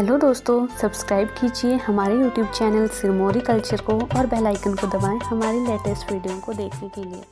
Hello दोस्तों, subscribe कीजिए हमारे यूट्यूब चैनल सिरमौरी कल्चर को और बेल आइकन को दबाएँ हमारी लेटेस्ट वीडियो को देखने के लिए।